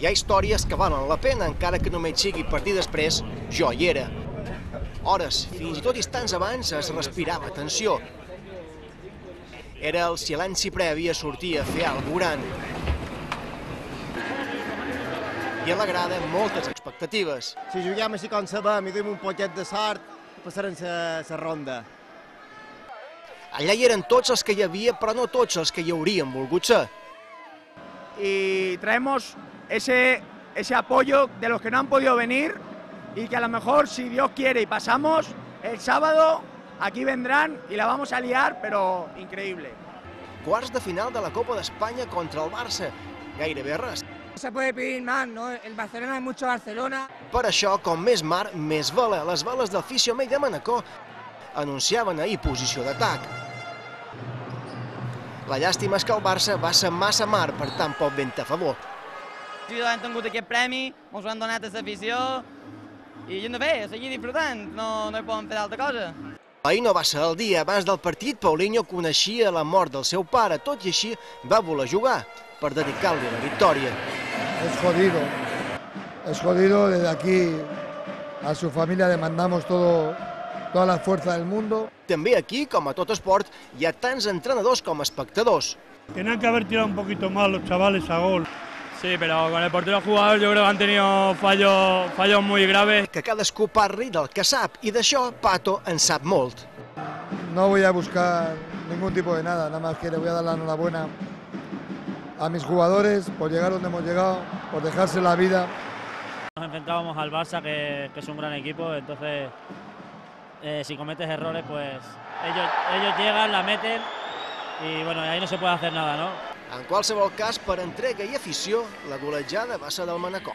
Hi ha històries que valen la pena, encara que només sigui per dir després jo hi era. Hores, fins i tot instants abans, es respirava tensió. Era el silenci previ a sortir a fer alguna gran. I a la grada, moltes expectatives. Si juguem així com sabem i duim un poquet de sort, passarem la ronda. Allà hi eren tots els que hi havia, però no tots els que hi haurien volgut ser. Y traemos ese, ese apoyo de los que no han podido venir y que a lo mejor, si Dios quiere y pasamos, el sábado aquí vendrán y la vamos a liar, pero increíble. Quarts de final de la Copa d'Espanya contra el Barça. Gairebé res. se puede pedir más, ¿no? El Barcelona hay mucho Barcelona. Per això, com més mar, més vela. Les veles del Fisio de Manacor anunciaven ahir posició d'atac. La llàstima és que el Barça va ser massa mar per tan poc vent a favor. Sí, hem tingut aquest premi, ens ho han donat a l'afició i hem de fer, seguir disfrutant, no, no hi podem fer d'altra cosa. Ahir no va ser el dia. Abans del partit, Paulinho coneixia la mort del seu pare. Tot i així, va voler jugar per dedicar-li la victòria. Es jodido. Es jodido. Desde aquí a su familia le mandamos todo, toda la fuerza del mundo. També aquí, com a tot esport, hi ha tants entrenadors com espectadors. Tenían que haber tirado un poquito más los chavales a gol. Sí, pero con el portero jugador yo creo que han tenido fallos, fallos muy graves. Que cadascú parli del que sap, i d'això Pato en sap molt. No voy a buscar ningún tipo de nada, nada más que le voy a dar la enhorabuena a mis jugadores por llegar donde hemos llegado, por dejarse la vida. Nos enfrentábamos al Barça, que, que es un gran equipo, entonces eh, si cometes errores, pues ellos, ellos llegan, la meten y bueno, ahí no se puede hacer nada, ¿no? En qualsevol cas, per entrega i afició, la golejada va ser del Manacor.